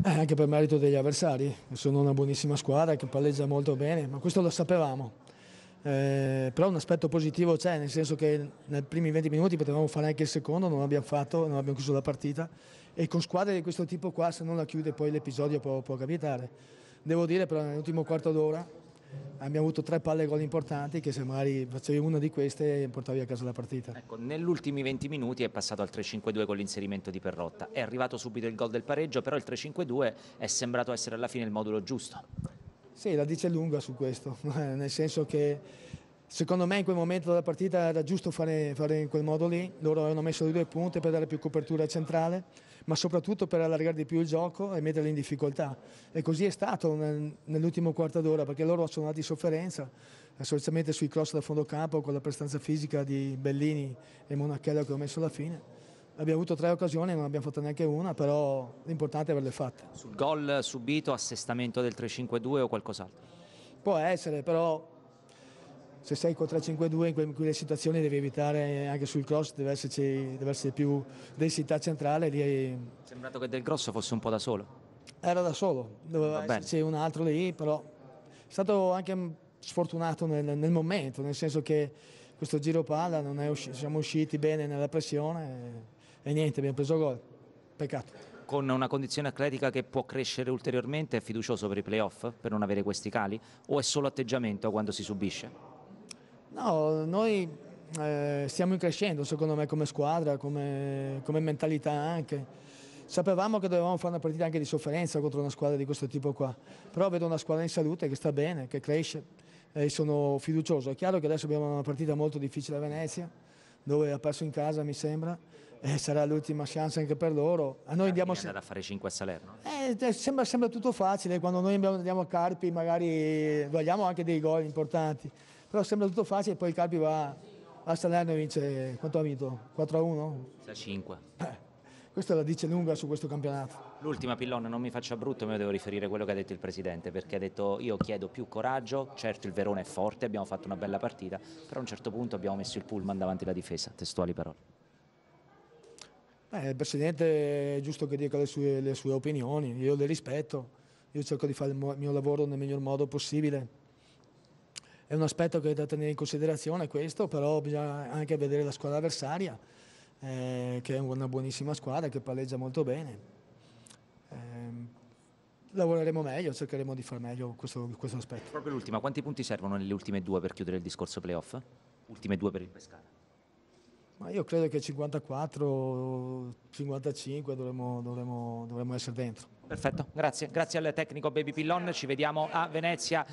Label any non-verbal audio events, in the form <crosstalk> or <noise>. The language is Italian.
Eh, anche per merito degli avversari, sono una buonissima squadra che palleggia molto bene, ma questo lo sapevamo. Eh, però un aspetto positivo c'è, nel senso che nei primi 20 minuti potevamo fare anche il secondo, non l'abbiamo fatto, non abbiamo chiuso la partita e con squadre di questo tipo qua se non la chiude poi l'episodio può, può capitare. Devo dire però nell'ultimo quarto d'ora abbiamo avuto tre palle gol importanti che se magari facevi una di queste portavi a casa la partita. Ecco, negli ultimi 20 minuti è passato al 3-5-2 con l'inserimento di Perrotta. È arrivato subito il gol del pareggio, però il 3-5-2 è sembrato essere alla fine il modulo giusto. Sì, la dice lunga su questo, <laughs> nel senso che secondo me in quel momento della partita era giusto fare, fare in quel modo lì, loro avevano messo le due punte per dare più copertura centrale, ma soprattutto per allargare di più il gioco e metterli in difficoltà. E così è stato nel, nell'ultimo quarto d'ora, perché loro sono andati in sofferenza, solitamente sui cross da fondo campo con la prestanza fisica di Bellini e Monachello che ho messo alla fine. Abbiamo avuto tre occasioni, non abbiamo fatto neanche una, però l'importante è averle fatte. Sul gol subito, assestamento del 3-5-2 o qualcos'altro? Può essere, però se sei con 3-5-2 in quelle situazioni devi evitare anche sul cross, deve esserci, deve esserci più densità centrale. Lì... È sembrato che Del Grosso fosse un po' da solo. Era da solo, doveva esserci un altro lì, però è stato anche sfortunato nel, nel momento, nel senso che questo giro palla non è usci siamo usciti bene nella pressione e, e niente, abbiamo preso gol. Peccato con una condizione atletica che può crescere ulteriormente, è fiducioso per i playoff per non avere questi cali o è solo atteggiamento quando si subisce? No, noi eh, stiamo crescendo secondo me come squadra, come, come, mentalità anche. Sapevamo che dovevamo fare una partita anche di sofferenza contro una squadra di questo tipo qua, però vedo una squadra in salute che sta bene, che cresce e sono fiducioso. È chiaro che adesso abbiamo una partita molto difficile a Venezia, dove ha perso in casa mi sembra, e sarà l'ultima chance anche per loro. A noi andiamo a fare 5 a Salerno. Eh, sembra, sembra, tutto facile, quando noi andiamo a Carpi magari vogliamo anche dei gol importanti però sembra tutto facile, poi il Calpi va a Salerno e vince, quanto ha vinto? 4 a 1? 6 a 5. Eh, questa la dice lunga su questo campionato. L'ultima pillone, non mi faccia brutto, io devo riferire quello che ha detto il Presidente, perché ha detto io chiedo più coraggio, certo il Verone è forte, abbiamo fatto una bella partita, però a un certo punto abbiamo messo il pullman davanti alla difesa, testuali parole. Beh, il Presidente è giusto che dica le sue, le sue opinioni, io le rispetto, io cerco di fare il mio lavoro nel miglior modo possibile è un aspetto che è da tenere in considerazione questo, però bisogna anche vedere la squadra avversaria, eh, che è una buonissima squadra, che palleggia molto bene. Eh, lavoreremo meglio, cercheremo di fare meglio questo, questo aspetto. Proprio l'ultima, quanti punti servono nelle ultime due per chiudere il discorso playoff? Ultime due per il Pescara? Ma io credo che 54, 55 dovremmo, dovremmo, dovremmo essere dentro. Perfetto, grazie. Grazie al tecnico Baby Pillon, ci vediamo a Venezia.